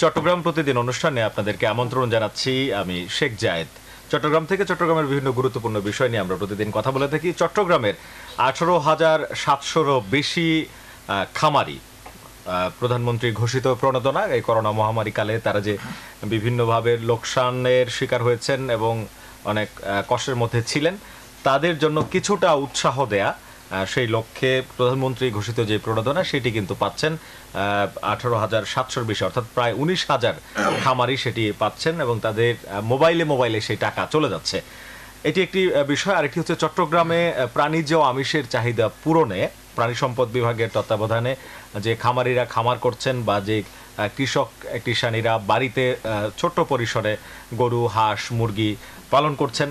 চট্টগ্রাম প্রতিদিন অনুষ্ঠানে আপনাদেরকে আমন্ত্রণ জানাচ্ছি। আমি শেখ জায়েদ। চট্টগ্রাম থেকে চট্টগ্রামের বিভিন্ন গুরুত্বপূর্ণ বিষয় নিয়ে আমরা প্রতিদিন কথা বলে থাকি। চট্টগ্রামের আঠারো হাজার সাতশোরও বেশি খামারি প্রধানমন্ত্রী ঘোষিত প্রণোদনা। এই করোনা মহামারী কালে তারা যে বিভিন্নভাবে লোকসানের শিকার হয়েছেন এবং অনেক কষ্টের মধ্যে ছিলেন, তাদের জন্য কিছুটা উৎসাহ দেয়া সেই লক্ষ্যে প্রধানমন্ত্রী ঘোষিত যে প্রণোদনা, সেটি কিন্তু পাচ্ছেন আঠারো হাজার সাতশোর বেশি, অর্থাৎ প্রায় উনিশ হাজার খামারি সেটি পাচ্ছেন এবং তাদের মোবাইলে মোবাইলে সেই টাকা চলে যাচ্ছে। এটি একটি বিষয়। আরেকটি হচ্ছে চট্টগ্রামে প্রাণীজ আমিষের চাহিদা পূরণে প্রাণী সম্পদ বিভাগের তত্ত্বাবধানে যে খামারিরা খামার করছেন বা যে কৃষক কৃষানীরা বাড়িতে ছোট্ট পরিসরে গরু, হাঁস, মুরগি পালন করছেন।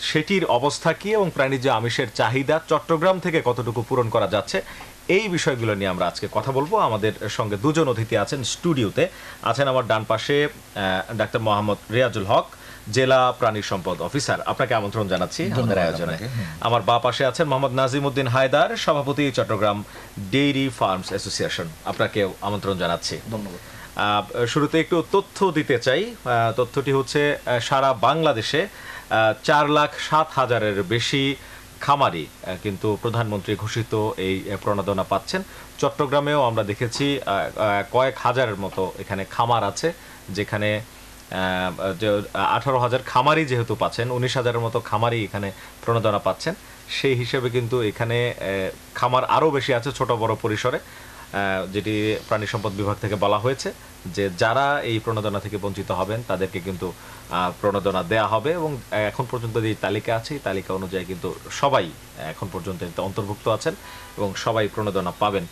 সেটির অবস্থা কি এবং প্রাণীজ আমিষের চাহিদা চট্টগ্রাম থেকে কতটুকু পূরণ করা যাচ্ছে? এই বিষয়গুলো নিয়ে আমরা আজকে কথা বলব। আমাদের সঙ্গে দুজন অতিথি আছেন স্টুডিওতে। আছেন আমার ডান পাশে ডাক্তার মোহাম্মদ রিয়াজুল হক জেলা প্রাণী সম্পদ অফিসার। আপনাকে আমন্ত্রণ জানাচ্ছি আমাদের আয়োজনে। হ্যাঁ। আমার বা পাশে আছেন মোহাম্মদ নাজিমউদ্দিন হায়দার সভাপতি চট্টগ্রাম ডেইরি ফার্মস অ্যাসোসিয়েশন। আপনাকেও আমন্ত্রণ জানাচ্ছি। ধন্যবাদ। আহ, শুরুতে একটু তথ্য দিতে চাই। আহ, তথ্যটি হচ্ছে সারা বাংলাদেশে চার লাখ সাত হাজারের বেশি খামারি কিন্তু প্রধানমন্ত্রী ঘোষিত এই প্রণোদনা পাচ্ছেন। চট্টগ্রামেও আমরা দেখেছি কয়েক হাজারের মতো এখানে খামার আছে, যেখানে আঠারো হাজার খামারি যেহেতু পাচ্ছেন, উনিশ হাজারের মতো খামারি এখানে প্রণোদনা পাচ্ছেন। সেই হিসেবে কিন্তু এখানে খামার আরও বেশি আছে ছোট বড় পরিসরে। যেটি প্রাণী সম্পদ বিভাগ থেকে বলা হয়েছে যে যারা এই প্রণোদনা থেকে বঞ্চিত হবেন, তাদেরকে কিন্তু প্রণোদনা দেয়া হবে এবং এখন পর্যন্ত যে তালিকা আছে তালিকা অনুযায়ী কিন্তু সবাই এখন পর্যন্ত অন্তর্ভুক্ত আছেন এবং সবাই প্রণোদনা পাবেন।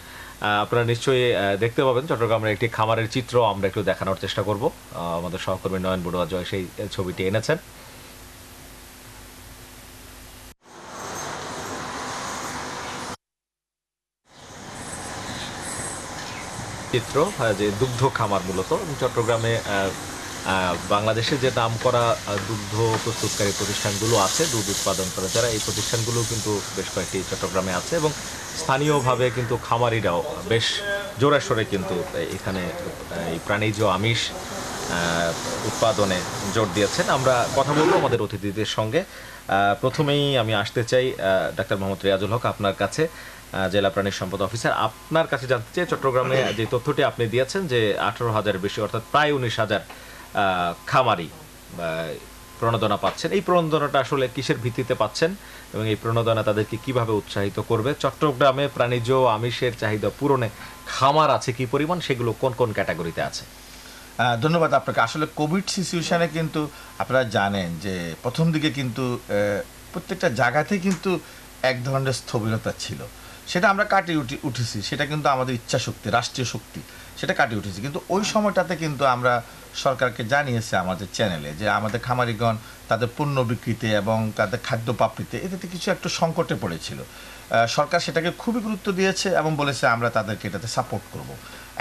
আপনারা নিশ্চয়ই দেখতে পাবেন চট্টগ্রামের একটি খামারের চিত্র, আমরা একটু দেখানোর চেষ্টা করব। আমাদের সহকর্মী নয়ন বড়ুয়া জয় সেই ছবিটি এনেছেন। চিত্র যে দুগ্ধ খামার মূলত চট্টগ্রামে বাংলাদেশে যে নাম করা দুগ্ধ প্রস্তুতকারী প্রতিষ্ঠানগুলো আছে, দুধ উৎপাদন করে, যারা এই প্রতিষ্ঠানগুলো কিন্তু বেশ কয়েকটি চট্টগ্রামে আছে, এবং স্থানীয়ভাবে কিন্তু খামারিরাও বেশ জোরে সোরে কিন্তু এখানে এই প্রাণীজ আমিষ উৎপাদনে জোর দিয়েছেন। আমরা কথা বলব আমাদের অতিথিদের সঙ্গে। প্রথমেই আমি আসতে চাই ডাক্তার মোহাম্মদ রিয়াজুল হক আপনার কাছে। জেলা প্রাণী সম্পদ অফিসার। আপনার কাছে জানতে চাই চট্টগ্রামে যে তথ্যটি আপনি দিয়েছেন যে আঠারো হাজার বেশি অর্থাৎ প্রায় উনিশ হাজার খামারি প্রণোদনা পাচ্ছেন। এই প্রণোদনাটা আসলে কিসের ভিত্তিতে পাচ্ছেন এবং এই প্রণোদনা তাদেরকে কীভাবে উৎসাহিত করবে? চট্টগ্রামে প্রাণীজ আমিষের চাহিদা পূরণে খামার আছে কি পরিমাণ? সেগুলো কোন কোন ক্যাটাগরিতে আছে? ধন্যবাদ আপনাকে। আসলে কোভিড সিচুয়েশানে কিন্তু আপনারা জানেন যে প্রথম দিকে কিন্তু প্রত্যেকটা জায়গাতে কিন্তু এক ধরনের স্থবিরতা ছিল। সেটা আমরা কাটিয়ে উঠে উঠেছি। সেটা কিন্তু আমাদের ইচ্ছা শক্তি রাষ্ট্রীয় শক্তি। সেটা কাটিয়ে উঠেছি। কিন্তু ওই সময়টাতে কিন্তু আমরা সরকারকে জানিয়েছি আমাদের চ্যানেলে যে আমাদের খামারিগণ তাদের পণ্য বিক্রিতে এবং তাদের খাদ্য প্রাপ্তিতে এটাতে কিছু একটু সংকটে পড়েছিল। সরকার সেটাকে খুবই গুরুত্ব দিয়েছে এবং বলেছে আমরা তাদেরকে এটাতে সাপোর্ট করব।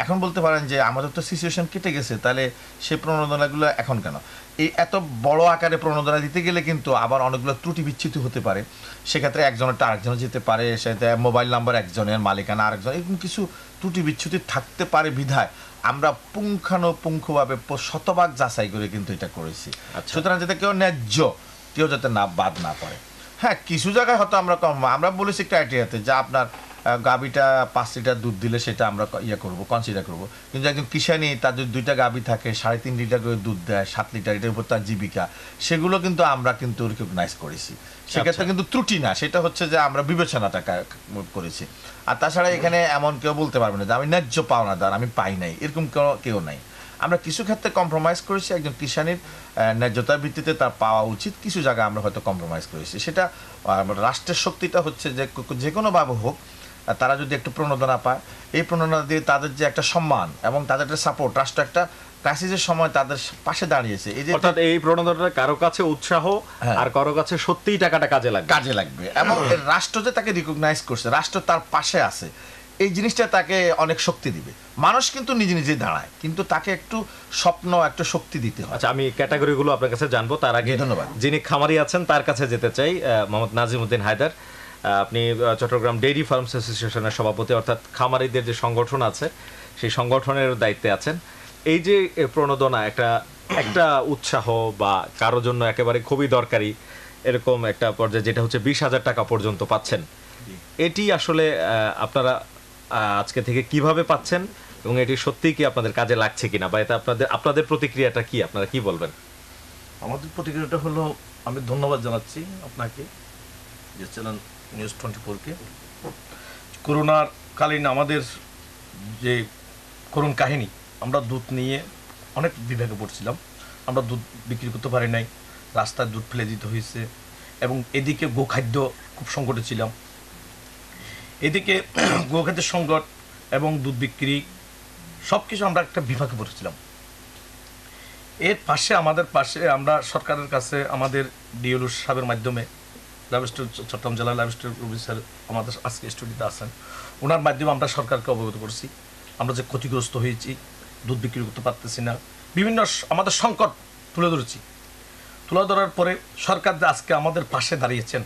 এখন বলতে পারেন যে আমাদের তো সিচুয়েশন কেটে গেছে, তাহলে সেই প্রণোদনাগুলো এখন কেন? এই এত বড় আকারে প্রণোদনা দিতে গেলে কিন্তু আবার অনেকগুলো ত্রুটি বিচ্ছুতি হতে পারে। সেক্ষেত্রে একজনেরটা আরেকজনে যেতে পারে, সেটা মোবাইল নাম্বার একজনের, মালিকানা আরেকজন, এরকম কিছু ত্রুটি বিচ্ছুতি থাকতে পারে বিধায় আমরা পুঙ্খানুপুঙ্খভাবে শতভাগ যাচাই করে কিন্তু এটা করেছি। আচ্ছা। সুতরাং যাতে কেউ ন্যায্য কেউ যাতে না বাদ না পড়ে। হ্যাঁ কিছু জায়গায় হয়তো আমরা কম আমরা বলেছি ক্রাইটেরিয়াতে যা আপনার গাভীটা পাঁচ লিটার দুধ দিলে সেটা আমরা ইয়ে করব কনসিডার করব। কিন্তু একজন কিষানি তার যদি দুইটা গাবি থাকে সাড়ে তিন লিটার করে দুধ দেয় সাত লিটার এটার উপর তার জীবিকা সেগুলো কিন্তু আমরা কিন্তু রিকগনাইজ করেছি। সেক্ষেত্রে কিন্তু ত্রুটি না সেটা হচ্ছে যে আমরা বিবেচনাটা করেছি। আর তাছাড়া এখানে এমন কেউ বলতে পারবে না যে আমি ন্যায্য পাওনাদার, আমি পাই নাই। এরকম কেউ- নাই। আমরা কিছু ক্ষেত্রে কম্প্রোমাইজ করেছি, একজন কিষানির ন্যায্যতার ভিত্তিতে তার পাওয়া উচিত। কিছু জায়গায় আমরা হয়তো কম্প্রোমাইজ করেছি। সেটা রাষ্ট্রের শক্তিটা হচ্ছে যে যে কোনোভাবে হোক তারা যদি একটু প্রণোদনা পায়, এই প্রণোদনা দিয়ে তাদের যে একটা সম্মান এবং তাদের একটা সাপোর্ট রাষ্ট্র একটা ক্রাইসিসের সময় তাদের পাশে দাঁড়িয়েছে। এই যে অর্থাৎ এই প্রণোদনাটা কারও কাছে উৎসাহ হ্যাঁ। আর কারও কাছে সত্যিই টাকাটা কাজে লাগবে। কাজে লাগবে। এবং রাষ্ট্র যে তাকে রিকগনাইজ করছে রাষ্ট্র তার পাশে আছে এই জিনিসটা তাকে অনেক শক্তি দিবে। মানুষ কিন্তু নিজে নিজে দাঁড়ায় কিন্তু তাকে একটু স্বপ্ন একটু শক্তি দিতে হয়। আচ্ছা আমি ক্যাটাগরিগুলো আপনার কাছে জানব। তার আগে ধন্যবাদ। যিনি খামারি আছেন তার কাছে যেতে চাই মোহাম্মদ নাজিমউদ্দিন হায়দার। আপনি চট্টগ্রাম ডেইরি ফার্মস অ্যাসোসিয়েশনের সভাপতি অর্থাৎ খামারিদের যে সংগঠন আছে সেই সংগঠনের দায়িত্বে আছেন। এই যে প্রণোদনা একটা একটা উৎসাহ বা কারও জন্য একেবারে খুবই দরকারি এরকম একটা পর্যায়ে যেটা হচ্ছে বিশ হাজার টাকা পর্যন্ত পাচ্ছেন। এটি আসলে আপনারা আজকে থেকে কীভাবে পাচ্ছেন এবং এটি সত্যিই কি আপনাদের কাজে লাগছে কিনা বা এটা আপনাদের আপনাদের প্রতিক্রিয়াটা কি? আপনারা কি বলবেন? আমাদের প্রতিক্রিয়াটা হলো আমি ধন্যবাদ জানাচ্ছি আপনাকে যে চ্যানেল নিউজ টোয়েন্টি ফোরকে করোনার কালীন আমাদের যে করুণ কাহিনী আমরা দুধ নিয়ে অনেক বিভাগে পড়ছিলাম। আমরা দুধ বিক্রি করতে পারি নাই। রাস্তায় দুধ ফেলে দিতে হয়েছে এবং এদিকে গোখাদ্য খুব সংকটে ছিলাম। এদিকে গোখাদ্যের সংকট এবং দুধ বিক্রি সব কিছু আমরা একটা বিভাগে পড়েছিলাম। এর পাশে, আমাদের পাশে আমরা সরকারের কাছে, আমাদের ডিএলও সাহেবের মাধ্যমে লাইভস্টোর চট্টগ্রাম জেলা লাইভস্টোর অফিসার আমাদের আজকে স্টুডিওতে আছেন ওনার মাধ্যমে আমরা সরকারকে অবগত করছি। আমরা যে ক্ষতিগ্রস্ত হয়েছি দুধ বিক্রি করতে পারতেছি না। বিভিন্ন আমাদের সংকট তুলে ধরেছি। তুলে ধরার পরে সরকার যে আজকে আমাদের পাশে দাঁড়িয়েছেন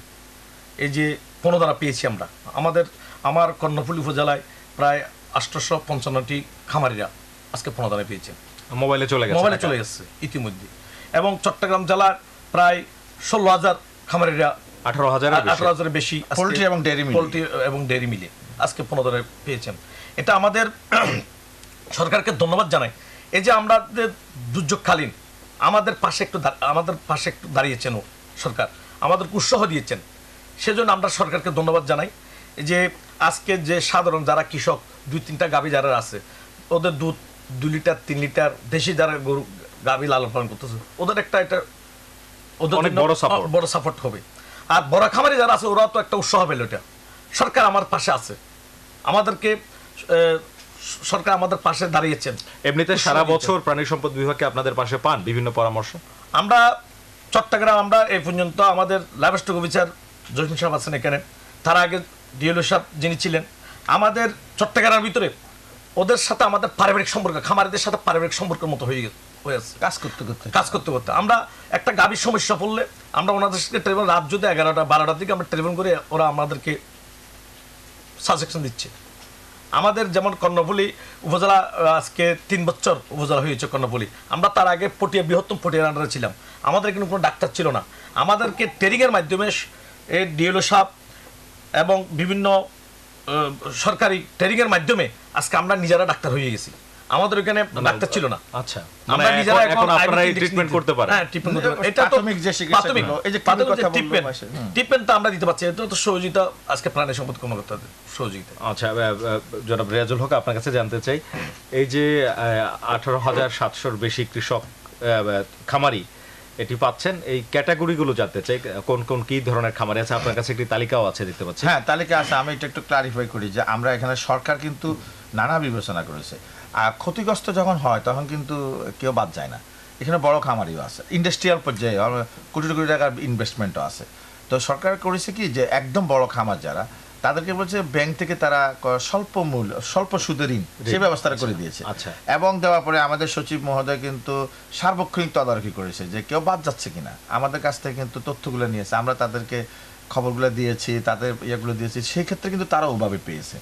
এই যে পণদ্বারা পেয়েছি আমরা। আমাদের আমার কর্ণফুলী উপজেলায় প্রায় আটশোশো পঞ্চান্নটি খামারিরা আজকে পণদ্বারা পেয়েছেন। মোবাইলে চলে গেছে মোবাইলে চলে গেছে ইতিমধ্যে। এবং চট্টগ্রাম জেলার প্রায় ষোলো হাজার খামারিরা আঠারো হাজার আঠারো হাজারের বেশি পোল্ট্রি এবং মিলে। পোল্ট্রি এবং ডেয়ারি মিলে আজকে পনেরো দ্বারা পেয়েছেন। এটা আমাদের সরকারকে ধন্যবাদ জানাই। এই যে আমরা দুর্যোগকালীন আমাদের পাশে একটু আমাদের পাশে একটু দাঁড়িয়েছেন ও সরকার আমাদের উৎসাহ দিয়েছেন। সেজন্য আমরা সরকারকে ধন্যবাদ জানাই। যে আজকে যে সাধারণ যারা কৃষক দুই তিনটা গাভী যারা আছে ওদের দুধ দুই লিটার তিন লিটার দেশি যারা গরু গাভী লালন পালন করতেছে ওদের একটা এটা ওদের অনেক বড় support। বড় সাপোর্ট হবে। আর বড় খামারি যারা আছে ওরাও তো একটা উৎসাহ পেল এটা। সরকার আমার পাশে আছে। আমাদেরকে সরকার আমাদের পাশে দাঁড়িয়েছেন। এমনিতে সারা বছর প্রাণী সম্পদ বিভাগকে আপনাদের পাশে পান বিভিন্ন পরামর্শ? আমরা চট্টগ্রাম আমরা এই পর্যন্ত আমাদের লাইভস্টক অফিসার জসিম সাহেব আছেন এখানে। তার আগে ডিএলও সাহেব যিনি ছিলেন। আমাদের চট্টগ্রামের ভিতরে ওদের সাথে আমাদের পারিবারিক সম্পর্ক খামারিদের সাথে পারিবারিক সম্পর্কের মতো হয়ে গেছে কাজ করতে করতে। কাজ করতে করতে। আমরা একটা গাভীর সমস্যা পড়লে আমরা ওনাদের সাথে টেলিফোন রাত যদি এগারোটা বারোটার দিকে আমরা টেলিফোন করে ওরা আমাদেরকে সাজেকশন দিচ্ছে। আমাদের যেমন কর্ণফুলী উপজেলা আজকে তিন বছর উপজেলা হয়েছে কর্ণফুলী। আমরা তার আগে পটিয়া, বৃহত্তম পটিয়ার আন্ডারে ছিলাম। আমাদের কিন্তু কোনো ডাক্তার ছিল না। আমাদেরকে ট্রেনিংয়ের মাধ্যমে এই ডিএলও সাপ এবং বিভিন্ন সরকারি ট্রেনিংয়ের মাধ্যমে আজকে আমরা নিজেরা ডাক্তার হয়ে গেছি। আমাদের ওখানে ডাক্তার ছিল না। আচ্ছা। আমরা মানে নিজেরা এখন- আপনারা এই ট্রিটমেন্ট করতে পারেন। হ্যাঁ, treatment করতে। এটা তো প্রাথমিক যে চিকিৎসা প্রাথমিক। এই যে প্রাথমিক কথা হুম। treatment তো আমরা দিতে পারছি। এটা তো সহযোগিতা আজকে প্রাণী সম্পদ কর্মকর্তাদের সহযোগিতা। আচ্ছা জনাব রিয়াজুল হক আপনার কাছে জানতে চাই এই যে আঠারো হাজার সাতশোর বেশি কৃষক খামারি এটি পাচ্ছেন এই ক্যাটাগরিগুলো জানতে চাই কোন কোন কি ধরনের খামারি আছে? আপনার কাছে একটি তালিকাও আছে দেখতে পাচ্ছি। হ্যাঁ তালিকা আছে। আমি এটা একটু ক্লারিফাই করি যে আমরা এখানে সরকার কিন্তু নানা বিবেচনা করেছে। আর ক্ষতিগ্রস্ত যখন হয় তখন কিন্তু কেউ বাদ যায় না। এখানে বড় খামারিও আছে ইন্ডাস্ট্রিয়াল পর্যায়ে কোটি কোটি টাকার ইনভেস্টমেন্টও আছে। তো সরকার করেছে কি যে একদম বড় খামার যারা তাদেরকে বলছে ব্যাংক থেকে তারা স্বল্প মূল্য স্বল্প সুদে ঋণ সে ব্যবস্থাটা করে দিয়েছে। আচ্ছা। এবং দেওয়ার পরে আমাদের সচিব মহোদয় কিন্তু সার্বক্ষণিক তদারকি করেছে যে কেউ বাদ যাচ্ছে কিনা। আমাদের কাছ থেকে কিন্তু তথ্যগুলো নিয়েছে আমরা তাদেরকে খবরগুলো দিয়েছি তাদের ইয়েগুলো দিয়েছি সেই ক্ষেত্রে কিন্তু তারা ওভাবে পেয়েছে।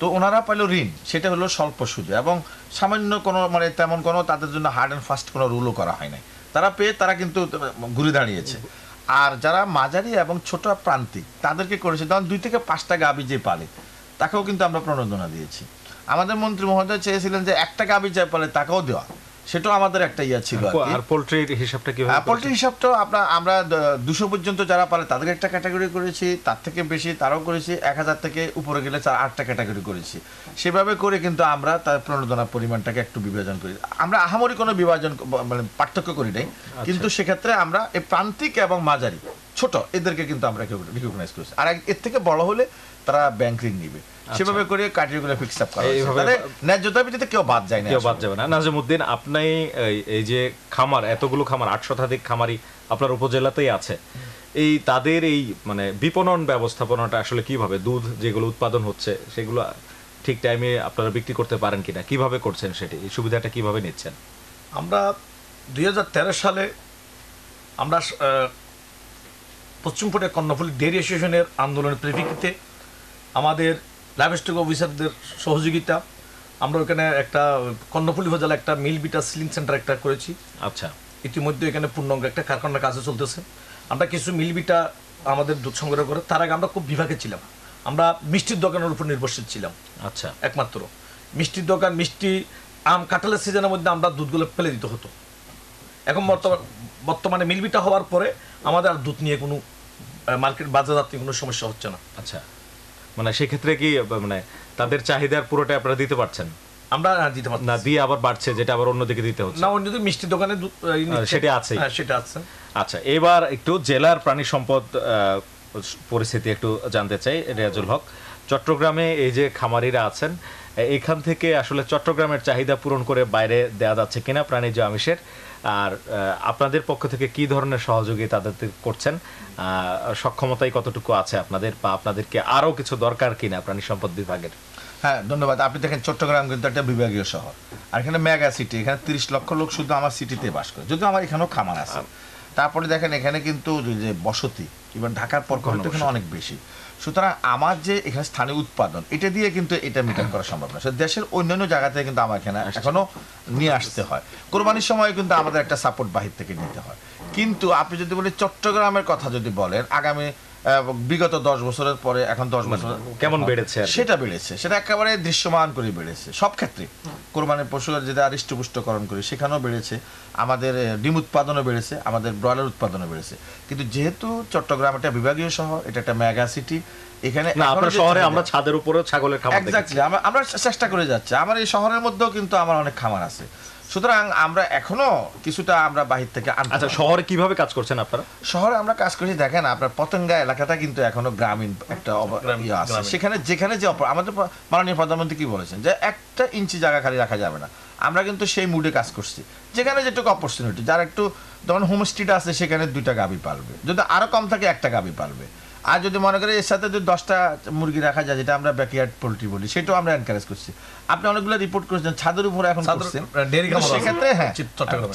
তো ওনারা পাইল ঋণ, সেটা হলো স্বল্প সুদে। এবং সামান্য কোনো মানে তেমন কোনো তাদের জন্য হার্ড অ্যান্ড ফাস্ট কোনো রুলও করা হয় নাই। তারা পেয়ে তারা কিন্তু ঘুরে দাঁড়িয়েছে। আর যারা মাঝারি এবং ছোট প্রান্তিক, তাদেরকে করেছে তখন দুই থেকে পাঁচটা গাবি যে পালে, তাকেও কিন্তু আমরা প্রণোদনা দিয়েছি। আমাদের মন্ত্রী মহোদয় চেয়েছিলেন যে একটা গাবি যে পালে, তাকেও দেওয়া। সেটাও আমাদের একটা ইয়া ছিল আর। আর হিসাবটা কি হ্যাঁ, পোল্ট্রি হিসাবটাও আমরা আমরা দুশো পর্যন্ত যারা পারে তাদের একটা ক্যাটাগরি করেছি তার থেকে বেশি তারাও করেছি এক হাজার থেকে উপরে গেলে চার আটটা ক্যাটাগরি করেছি। সেভাবে করে কিন্তু আমরা তার প্রণোদনার পরিমাণটাকে একটু বিভাজন করি। আমরা আহামরি কোনো বিভাজন মানে পার্থক্য করি নাই কিন্তু সেক্ষেত্রে আমরা এই প্রান্তিক এবং মাঝারি ছোট এদেরকে কিন্তু আমরা রিকগনাইজ করেছি। আর এর থেকে বড় হলে তারা ব্যাংক ঋণ নিবে। সেভাবে করে ক্রাইটেরিয়াগুলো ফিক্স আপ করা হয়েছে। তাহলে ন্যায্যতার ভিত্তিতে কেউ বাদ যায় না কেউ বাদ যাবে না। নাজিমুদ্দিন আপনি এই- যে খামার এতগুলো খামার আট শতাধিক খামারি আপনার উপজেলাতেই আছে। এই তাদের এই মানে বিপণন ব্যবস্থাপনাটা আসলে কীভাবে? দুধ যেগুলো উৎপাদন হচ্ছে সেগুলো ঠিক টাইমে আপনারা বিক্রি করতে পারেন কিনা? কীভাবে করছেন সেটি? এই সুবিধাটা কীভাবে নিচ্ছেন? আমরা দুই হাজার তেরো সালে আমরা পশ্চিমপুরের কর্ণফুলী ডেয়ারি অ্যাসোসিয়েশনের আন্দোলনের পরিপ্রেক্ষিতে আমাদের লাইভস্টক অফিসারদের সহযোগিতা। আমরা ওখানে একটা কর্ণফুলি উপজেলা একটা মিল বিটা সিলিং সেন্টার একটা করেছি। আচ্ছা। ইতিমধ্যে এখানে পূর্ণাঙ্গ একটা কারখানার কাজে চলতেছে। আমরা কিছু মিলবিটা আমাদের দুধ সংগ্রহ করে তার আগে আমরা খুব বিভাগে ছিলাম। আমরা মিষ্টির দোকানের উপর নির্ভরশীল ছিলাম। আচ্ছা। একমাত্র। মিষ্টির দোকান মিষ্টি আম কাঁঠালের সিজনের মধ্যে আমরা দুধগুলো ফেলে দিতে হতো। এখন বর্তমান বর্তমানে মিলবিটা হওয়ার পরে আমাদের আর দুধ নিয়ে কোনো মার্কেট বাজারজাত নিয়ে কোনো সমস্যা হচ্ছে না। আচ্ছা। মানে সেক্ষেত্রে কি মানে তাদের চাহিদার পুরোটা আপনারা দিতে পারছেন? আমরা আর দিতে পারছি না। দিয়ে আবার বাড়ছে যেটা আবার অন্যদিকে দিতে হচ্ছে। না অন্য যদি মিষ্টির দোকানে সেটা আছেই। হ্যাঁ সেটা আছে। আচ্ছা এবার একটু জেলার প্রাণী সম্পদ পরিস্থিতি একটু জানতে চাই রেয়াজুল হক। চট্টগ্রামে এই যে খামারিরা আছেন এখান থেকে আসলে চট্টগ্রামের চাহিদা পূরণ করে বাইরে দেওয়া যাচ্ছে কিনা প্রাণীজ আমিষের? আর আপনাদের পক্ষ থেকে কি ধরনের সহযোগী তাদের করছেন? সক্ষমতাই কতটুকু আছে আপনাদের বা আপনাদেরকে আরও কিছু দরকার কিনা প্রাণী সম্পদ বিভাগের? হ্যাঁ ধন্যবাদ। আপনি দেখেন চট্টগ্রাম কিন্তু একটা বিভাগীয় শহর। আর এখানে মেগা সিটি এখানে তিরিশ লক্ষ লোক শুধু আমার সিটিতে বাস করে। যদিও আমার এখানেও খামার আছে। তারপরে দেখেন এখানে কিন্তু যে- বসতি এবং ঢাকার পর এখানে অনেক বেশি। সুতরাং আমার যে এখানে স্থানীয় উৎপাদন এটা দিয়ে কিন্তু এটা মিটার করা সম্ভব না। দেশের অন্যান্য জায়গা থেকে কিন্তু আমার এখানে এখনও নিয়ে আসতে হয়। কোরবানির সময় কিন্তু আমাদের একটা সাপোর্ট বাহির থেকে নিতে হয়। কিন্তু আপনি যদি বলেন চট্টগ্রামের কথা যদি বলেন আগামী বিগত দশ বছরের পরে এখন দশ বছর কেমন বেড়েছে সেটা বেড়েছে। সেটা একেবারে দৃশ্যমান করে বেড়েছে সব ক্ষেত্রে। কোরবানির পশুর যেটা হৃষ্টপুষ্টকরণ করি সেখানেও বেড়েছে। আমাদের ডিম উৎপাদনও বেড়েছে আমাদের ব্রয়লার উৎপাদনও বেড়েছে। কিন্তু যেহেতু চট্টগ্রাম একটা বিভাগীয় শহর এটা একটা মেগা সিটি এখানে আপনার শহরে আমরা ছাদের উপরেও ছাগলের খামার আমরা চেষ্টা করে যাচ্ছি। আমার এই শহরের মধ্যেও কিন্তু আমার অনেক খামার আছে। সুতরাং আমরা এখনও কিছুটা আমরা বাহির থেকে আচ্ছা শহরে কীভাবে কাজ করছেন আপনারা? শহরে আমরা কাজ করছি দেখেন আপনার পতঙ্গা এলাকাটা কিন্তু এখনও গ্রামীণ একটা ইয়ে আছে। সেখানে যেখানে যে আমাদের মাননীয় প্রধানমন্ত্রী কি বলেছেন? যে একটা ইঞ্চি জায়গা খালি রাখা যাবে না। আমরা কিন্তু সেই মুডে কাজ করছি। যেখানে যেটুকু অপরচুনিটি যার একটু যেমন হোমস্টেটা আছে সেখানে দুইটা গাবি পালবে যদি আরও কম থাকে একটা গাবি পালবে আর যদি মনে করি এর সাথে যদি দশটা মুরগি রাখা যায় যেটা আমরা ব্যাকইয়ার্ড পোল্ট্রি বলি সেটাও আমরা এনকারেজ করছি। আপনি অনেকগুলো রিপোর্ট করেছেন ছাদের উপরে এখন করছেন। সেক্ষেত্রে হ্যাঁ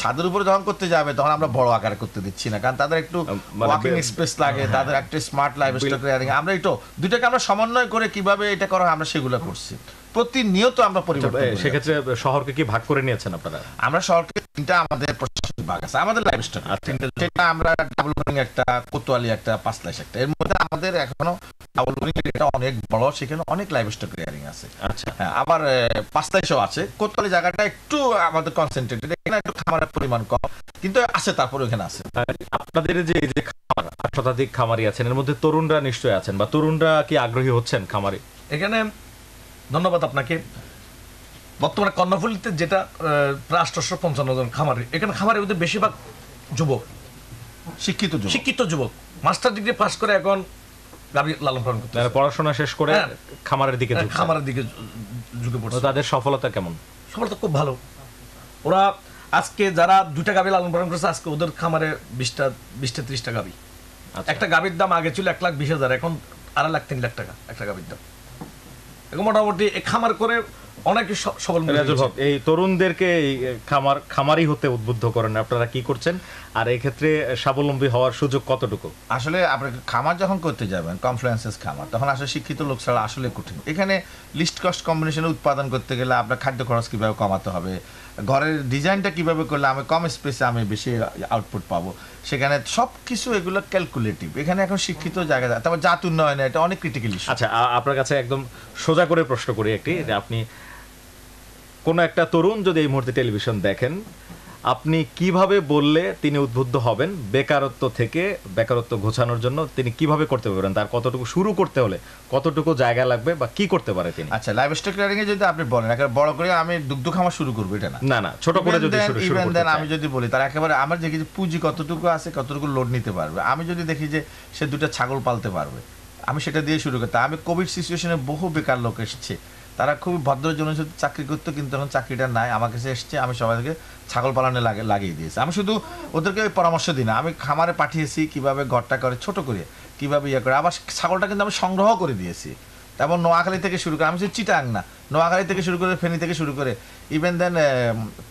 ছাদের উপরে যখন করতে যাবে তখন আমরা বড় আকারে করতে দিচ্ছি না কারণ তাদের একটু মানে ওয়াকিং স্পেস লাগে তাদের একটা স্মার্ট লাইফ স্টক আমরা একটু দুইটাকে আমরা সমন্বয় করে কীভাবে এটা করা আমরা সেগুলো করছি। প্রতিনিয়ত আমরা পরিবর্তন করে। যাচ্ছি। সেক্ষেত্রে শহরকে কি ভাগ করে নিয়েছেন আপনারা? আমরা সরকারি তিনটা আমাদের প্রশাসনিক ভাগ আছে আমাদের লাইফ আচ্ছা। সেটা আমরা একটা কোতোয়ালি একটা পাঁচলাইশ একটা। এর মধ্যে আমাদের এখনও এটা অনেক বড় সেখানে অনেক লাইফ আছে। আচ্ছা। হ্যাঁ আবার পাঁচলাইশও আছে। কোতোয়ালি জায়গাটা একটু আমাদের কনসেন্ট্রেটেড এখানে একটু খামারের পরিমাণ কম কিন্তু আছে তারপরে ওখানে আছে। আপনাদের যে এই যে খামার আট শতাধিক খামারি আছেন এর মধ্যে তরুণরা নিশ্চয়ই আছেন বা তরুণরা কি আগ্রহী হচ্ছেন খামারে? এখানে ধন্যবাদ আপনাকে। বর্তমানে কর্ণফুলিতে যেটা আটশোশো পঞ্চান্ন জন খামারি। এখানে খামারের মধ্যে বেশিরভাগ যুবক। শিক্ষিত শিক্ষিত যুবক। মাস্টার ডিগ্রি পাস করে এখন গাভী লালন পালন করতে পড়াশোনা শেষ করে হ্যাঁ। খামারের দিকে খামারের দিকে ঝুঁকে পড়ছে। তাদের সফলতা কেমন? সবার তো খুব ভালো। ওরা আজকে যারা দুইটা গাভী লালন পালন করছে আজকে ওদের খামারে বিশটা বিশটা ত্রিশটা গাভী আচ্ছা। একটা গাভীর দাম আগে ছিল এক লাখ বিশ হাজার এখন আড়াই লাখ তিন লাখ টাকা একটা গাভীর দাম। এখন মোটামুটি এই খামার করে অনেকে সবল মনে রাজুল হয়েছে। হক এই তরুণদেরকে খামার খামারি হতে উদ্বুদ্ধ করেন আপনারা কি করছেন? আর এই ক্ষেত্রে স্বাবলম্বী হওয়ার সুযোগ কতটুকু? আসলে আপনি খামার যখন করতে যাবেন কনফ্লুয়েন্সেস খামার তখন আসলে শিক্ষিত লোক ছাড়া আসলে কঠিন। এখানে লিস্ট কস্ট কম্বিনেশনে উৎপাদন করতে গেলে আপনার খাদ্য খরচ কীভাবে কমাতে হবে ঘরের ডিজাইনটা কীভাবে করলে আমি কম স্পেসে আমি বেশি আউটপুট পাবো সেখানে সব কিছু এগুলো ক্যালকুলেটিভ এখানে এখন শিক্ষিত জায়গা তারপর জাত উন্নয়নে এটা অনেক ক্রিটিক্যাল আচ্ছা আপনার কাছে একদম সোজা করে প্রশ্ন করি একটি আপনি কোনো একটা তরুণ যদি এই মুহূর্তে টেলিভিশন দেখেন আপনি কীভাবে বললে তিনি উদ্বুদ্ধ হবেন বেকারত্ব থেকে বেকারত্ব ঘোচানোর জন্য তিনি কীভাবে করতে পারবেন তার কতটুকু শুরু করতে হলে কতটুকু জায়গা লাগবে বা কি করতে পারে তিনি? আচ্ছা লাইভ স্টক এ যদি আপনি বলেন একেবারে বড় করে আমি দুগ্ধ খামার শুরু করব এটা না। না না ছোট করে যদি শুরু শুরু করতে আমি যদি বলি তার একেবারে আমার যে পুঁজি কতটুকু আছে কতটুকু লোড নিতে পারবে আমি যদি দেখি যে সে দুটো ছাগল পালতে পারবে আমি সেটা দিয়ে শুরু করতে আমি কোভিড সিচুয়েশনে বহু বেকার লোক এসেছে তারা খুবই ভদ্র জনের সাথে চাকরি করতো, কিন্তু এখন চাকরিটা নাই। আমার কাছে এসছে, আমি সবাইকে ছাগল পালনে লাগে, লাগিয়ে দিয়েছি। আমি শুধু ওদেরকে ওই পরামর্শ দিই না, আমি খামারে পাঠিয়েছি কীভাবে ঘরটা করে, ছোট করে কীভাবে ইয়ে করে। আবার ছাগলটা কিন্তু আমি সংগ্রহ করে দিয়েছি। তেমন নোয়াখালী থেকে শুরু করে, আমি শুধু চিটাং না, নোয়াখালী থেকে শুরু করে, ফেনি থেকে শুরু করে ইভেন দেন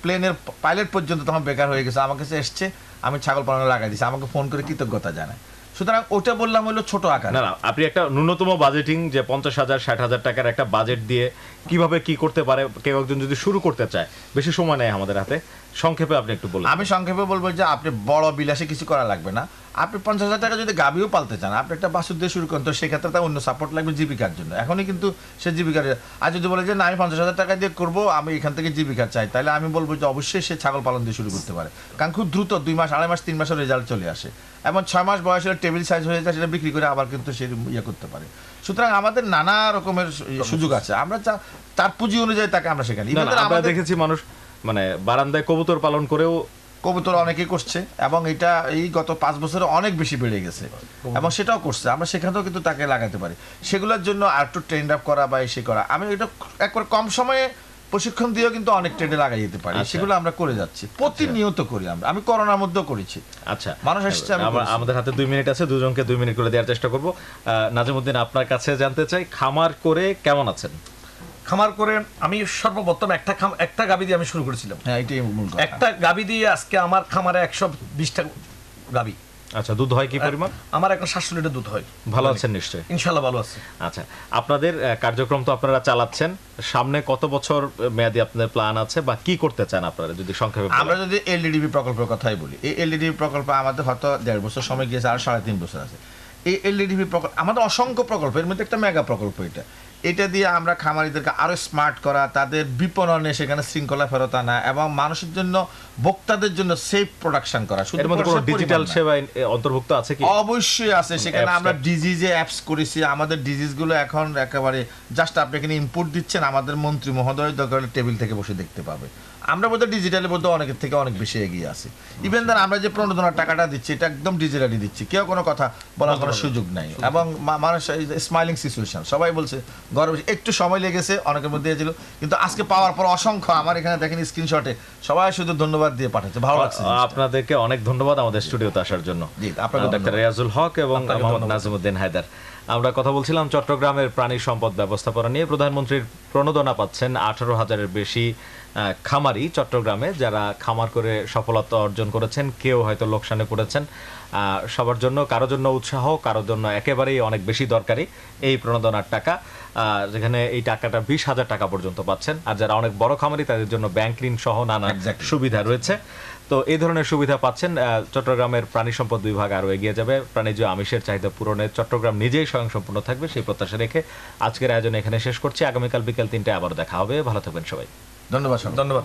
প্লেনের পাইলট পর্যন্ত তখন বেকার হয়ে গেছে। আমার কাছে এসছে, আমি ছাগল পালনে লাগাই দিয়েছি। আমাকে ফোন করে কৃতজ্ঞতা জানায়। সুতরাং ওটা বললাম হলো ছোট আকার। না না, আপনি একটা ন্যূনতম বাজেটিং যে পঞ্চাশ হাজার, ষাট হাজার টাকার একটা বাজেট দিয়ে কীভাবে কি করতে পারে কেউ একজন যদি শুরু করতে চায় বেশি সময় নেই আমাদের হাতে। সংক্ষেপে আপনি একটু বলুন। আমি সংক্ষেপে বলব যে আপনি বড় বিলাসে কিছু করা লাগবে না। আপনি পঞ্চাশ হাজার টাকা যদি গাবিও পালতে চান আপনি একটা বাসুর দিয়ে শুরু করেন তো সেক্ষেত্রে তার অন্য সাপোর্ট লাগবে জীবিকার জন্য। এখনই কিন্তু সে জীবিকার আর যদি বলে যে না আমি পঞ্চাশ হাজার টাকা দিয়ে করব আমি এখান থেকে জীবিকা চাই তাহলে আমি বলব যে অবশ্যই সে ছাগল পালন দিয়ে শুরু করতে পারে। কারণ খুব দ্রুত দুই মাস আড়াই মাস তিন মাসের রেজাল্ট চলে আসে। এবং ছয় মাস বয়স হলে টেবিল সাইজ হয়ে যায় সেটা বিক্রি করে আবার কিন্তু সে ইয়ে করতে পারে। সুতরাং আমাদের নানা রকমের সুযোগ আছে। আমরা তার পুঁজি অনুযায়ী তাকে আমরা সেখানে না, না, Even আমরা দেখেছি মানুষ মানে বারান্দায় কবুতর পালন করেও কবুতর অনেকেই করছে এবং এটা এই গত পাঁচ বছরে অনেক বেশি বেড়ে গেছে এবং সেটাও করছে। আমরা সেখানেও কিন্তু তাকে লাগাতে পারি। সেগুলোর জন্য আর একটু ট্রেন্ড আপ করা বা এসে করা। আমি এটা একবার কম সময়ে প্রশিক্ষণ দিয়েও কিন্তু অনেক ট্রেন্ডে লাগাই যেতে পারি। আচ্ছা। সেগুলো আমরা করে যাচ্ছি। প্রতিনিয়ত করি আমরা। আমি করোনার মধ্যেও করেছি। আচ্ছা। মানুষ করেছি। আমাদের হাতে দুই মিনিট আছে দুজনকে দুই মিনিট করে দেওয়ার চেষ্টা করব। নাজিমুদ্দিন আপনার কাছে জানতে চাই খামার করে কেমন আছেন? খামার করে আমি সর্বপ্রথম একটা খাম একটা গাবি দিয়ে আমি শুরু করেছিলাম। হ্যাঁ এটাই মূল কথা। একটা গাবি দিয়ে আজকে আমার খামারে একশো বিশটা গাবি। আচ্ছা দুধ হয় কি পরিমাণ? আমার এখন সাতশো লিটার দুধ হয়। ভালো আছেন নিশ্চয়ই? ইনশাল্লাহ ভালো আছে। আচ্ছা আপনাদের কার্যক্রম তো আপনারা চালাচ্ছেন। সামনে কত বছর মেয়াদি আপনাদের প্ল্যান আছে বা কি করতে চান আপনারা যদি সংক্ষেপে আমরা যদি এলডিডিবি প্রকল্পের কথাই বলি এই এলডিডিবি প্রকল্প আমাদের হয়তো দেড় বছর সময় গিয়েছে আর সাড়ে তিন বছর আছে। এই এলডিডিবি প্রকল্প আমাদের অসংখ্য প্রকল্প এর মধ্যে একটা মেগা প্রকল্প এটা। এটা দিয়ে আমরা খামারিদেরকে আরও স্মার্ট করা তাদের বিপণনে সেখানে শৃঙ্খলা ফেরত আনা এবং মানুষের জন্য ভোক্তাদের জন্য সেফ প্রোডাকশন করা। ডিজিটাল। সেবা অন্তর্ভুক্ত আছে কি? অবশ্যই আছে। সেখানে আমরা ডিজিজে অ্যাপস করেছি। আমাদের ডিজিজগুলো এখন একেবারে জাস্ট আপনি এখানে ইনপুট দিচ্ছেন আমাদের মন্ত্রী মহোদয় দরকার টেবিল থেকে বসে দেখতে পাবে। আমরা বোধহয় ডিজিটালি বোধহয় অনেকের থেকে অনেক বেশি এগিয়ে আছি। ইভেন দেন আমরা যে প্রণোদনার টাকাটা দিচ্ছি এটা একদম ডিজিটালি দিচ্ছি। কেউ কোনো কথা বলার কোনো সুযোগ নাই। এবং মানুষ স্মাইলিং সিচুয়েশন সবাই বলছে গর্ব একটু সময় লেগেছে অনেকের মধ্যে ছিল। কিন্তু আজকে পাওয়ার পর অসংখ্য আমার এখানে দেখেন স্ক্রিনশটে সবাই শুধু ধন্যবাদ দিয়ে পাঠাচ্ছে ভালো লাগছে আপনাদেরকে অনেক ধন্যবাদ আমাদের স্টুডিওতে আসার জন্য। জি, আপনাকে ডাক্তার রিয়াজুল হক এবং মোহাম্মদ। নাজিমুদ্দিন হায়দার। আমরা কথা বলছিলাম চট্টগ্রামের প্রাণী সম্পদ ব্যবস্থাপনা নিয়ে। প্রধানমন্ত্রীর প্রণোদনা পাচ্ছেন আঠারো হাজারের বেশি খামারি চট্টগ্রামে যারা খামার করে সফলতা অর্জন করেছেন কেউ হয়তো লোকসানে পড়েছেন। সবার জন্য কারও জন্য উৎসাহ কারোর জন্য একেবারেই অনেক বেশি দরকারি এই প্রণোদনার টাকা। যেখানে এই টাকাটা বিশ হাজার টাকা পর্যন্ত পাচ্ছেন। আর যারা অনেক বড় খামারি তাদের জন্য ব্যাংক ঋণ সহ নানা সুবিধা রয়েছে। তো এই ধরনের সুবিধা পাচ্ছেন চট্টগ্রামের প্রাণী সম্পদ বিভাগ আরও এগিয়ে যাবে। প্রাণীজ আমিষের চাহিদা পূরণে চট্টগ্রাম নিজেই স্বয়ংসম্পূর্ণ থাকবে সেই প্রত্যাশা রেখে আজকের আয়োজন এখানে শেষ করছি। আগামীকাল বিকেল তিনটায় আবার দেখা হবে। ভালো থাকবেন সবাই। ধন্যবাদ ধন্যবাদ।